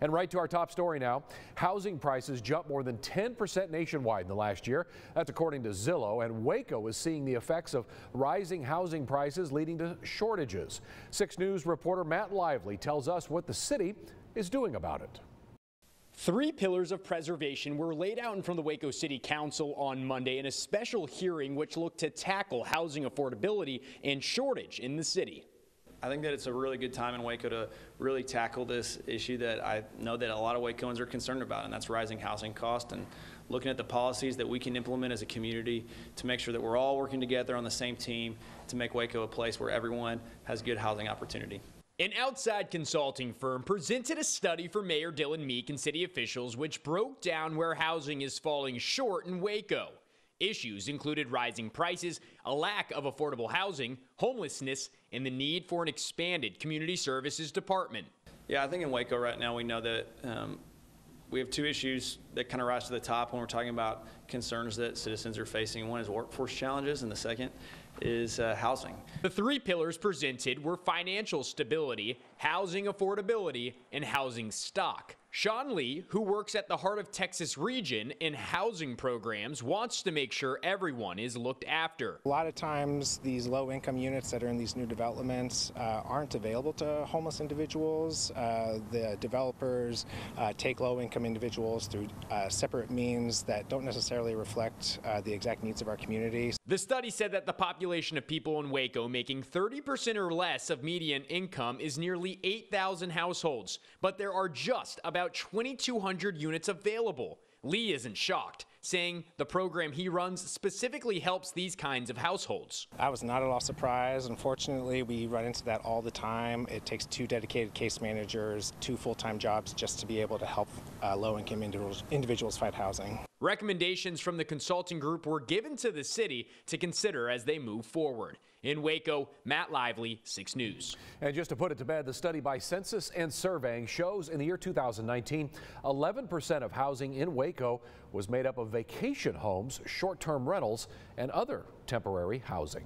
And right to our top story now. Housing prices jumped more than 10% nationwide in the last year. That's according to Zillow. And Waco is seeing the effects of rising housing prices leading to shortages. 6 News reporter Matt Lively tells us what the city is doing about it. Three pillars of preservation were laid out in front of the Waco City Council on Monday in a special hearing which looked to tackle housing affordability and shortage in the city. I think that it's a really good time in Waco to really tackle this issue that I know that a lot of Wacoans are concerned about, and that's rising housing costs and looking at the policies that we can implement as a community to make sure that we're all working together on the same team to make Waco a place where everyone has good housing opportunity. An outside consulting firm presented a study for Mayor Dillon Meek and city officials which broke down where housing is falling short in Waco. Issues included rising prices, a lack of affordable housing, homelessness, and the need for an expanded community services department. Yeah, I think in Waco right now we know that um, we have two issues that kind of rise to the top when we're talking about concerns that citizens are facing. One is workforce challenges, and the second is uh, housing. The three pillars presented were financial stability, housing affordability, and housing stock. Sean Lee, who works at the Heart of Texas region in housing programs, wants to make sure everyone is looked after. A lot of times, these low income units that are in these new developments uh, aren't available to homeless individuals. Uh, the developers uh, take low income individuals through uh, separate means that don't necessarily reflect uh, the exact needs of our communities. The study said that the population of people in Waco making 30% or less of median income is nearly 8,000 households, but there are just about about 2,200 units available. Lee isn't shocked, saying the program he runs specifically helps these kinds of households. I was not at all surprised. Unfortunately, we run into that all the time. It takes two dedicated case managers, two full-time jobs just to be able to help uh, low-income individuals, individuals find housing. Recommendations from the consulting group were given to the city to consider as they move forward. In Waco, Matt Lively, 6 News. And just to put it to bed, the study by Census and Surveying shows in the year 2019, 11% of housing in Waco was made up of vacation homes, short-term rentals, and other temporary housing.